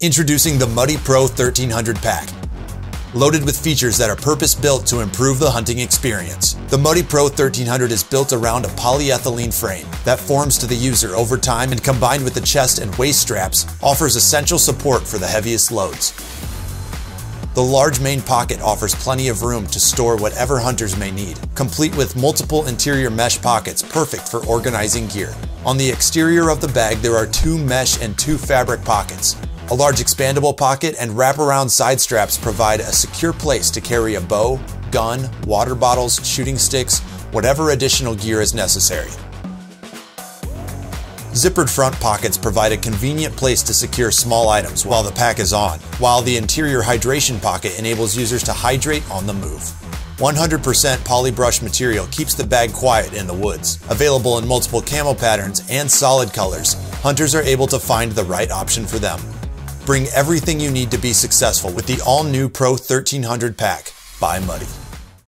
Introducing the Muddy Pro 1300 pack. Loaded with features that are purpose-built to improve the hunting experience. The Muddy Pro 1300 is built around a polyethylene frame that forms to the user over time and combined with the chest and waist straps offers essential support for the heaviest loads. The large main pocket offers plenty of room to store whatever hunters may need, complete with multiple interior mesh pockets perfect for organizing gear. On the exterior of the bag there are two mesh and two fabric pockets. A large expandable pocket and wraparound side straps provide a secure place to carry a bow, gun, water bottles, shooting sticks, whatever additional gear is necessary. Zippered front pockets provide a convenient place to secure small items while the pack is on, while the interior hydration pocket enables users to hydrate on the move. 100% polybrush material keeps the bag quiet in the woods. Available in multiple camo patterns and solid colors, hunters are able to find the right option for them. Bring everything you need to be successful with the all-new Pro 1300 pack by Muddy.